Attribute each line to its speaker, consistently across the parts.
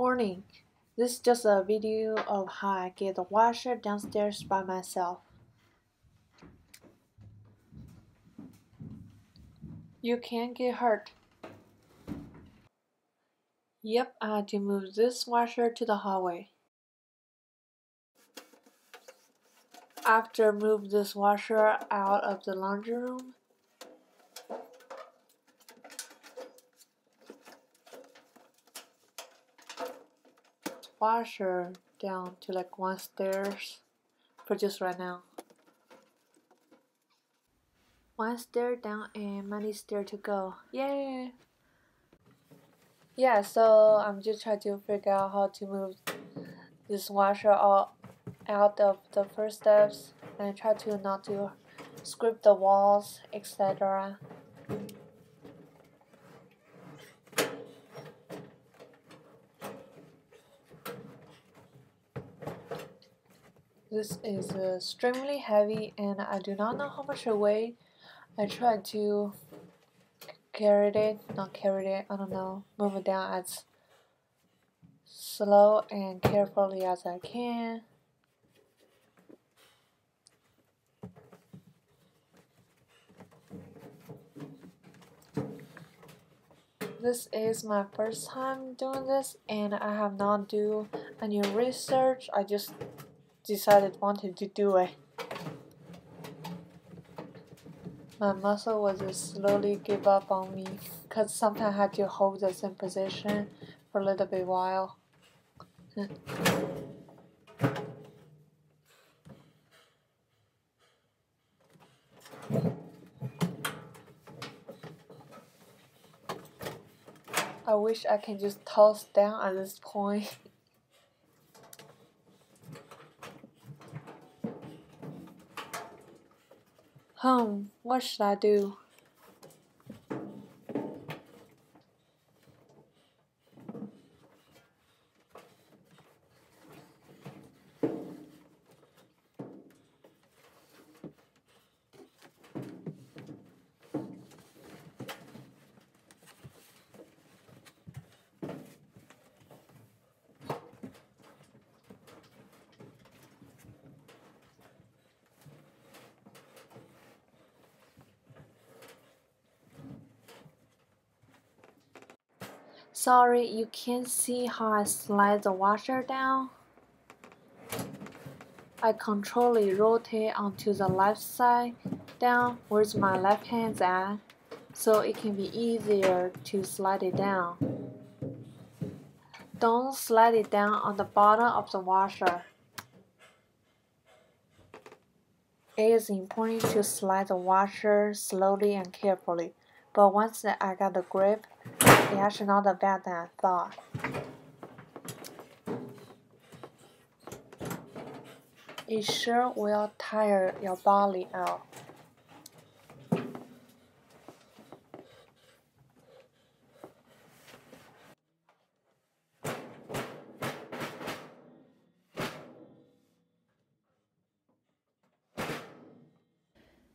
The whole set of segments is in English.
Speaker 1: Warning! This is just a video of how I get the washer downstairs by myself. You can get hurt. Yep, I had to move this washer to the hallway. After move this washer out of the laundry room, washer down to like one stairs for just right now. One stair down and many stair to go. Yay! Yeah, so I'm just trying to figure out how to move this washer out, out of the first steps and try to not to scrape the walls, etc. This is uh, extremely heavy and I do not know how much it weighs. I tried to carry it, not carry it, I don't know, move it down as slow and carefully as I can. This is my first time doing this and I have not do any research. I just decided wanted to do it. My muscle was slowly give up on me because sometimes I had to hold the same position for a little bit while. I wish I can just toss down at this point. Hmm, what should I do? Sorry, you can't see how I slide the washer down. I controlly rotate onto the left side down where's my left hand's at so it can be easier to slide it down. Don't slide it down on the bottom of the washer. It is important to slide the washer slowly and carefully, but once I got the grip, it's actually not as bad than I thought. It sure will tire your body out.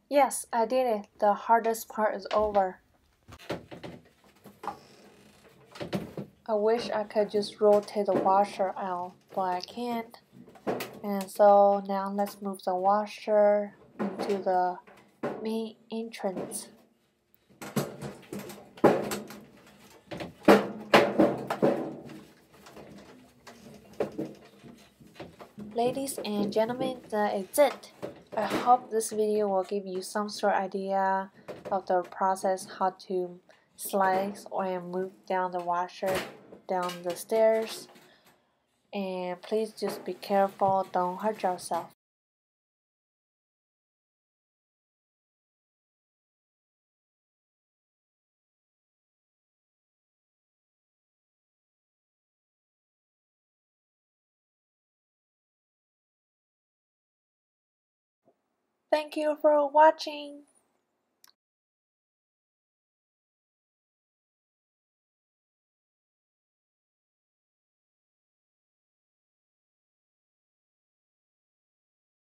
Speaker 1: Yes, I did it. The hardest part is over. I wish I could just rotate the washer out, but I can't. And so now let's move the washer into the main entrance. Ladies and gentlemen, that is it. I hope this video will give you some sort of idea of the process how to slice or move down the washer down the stairs. And please just be careful. Don't hurt yourself. Thank you for watching.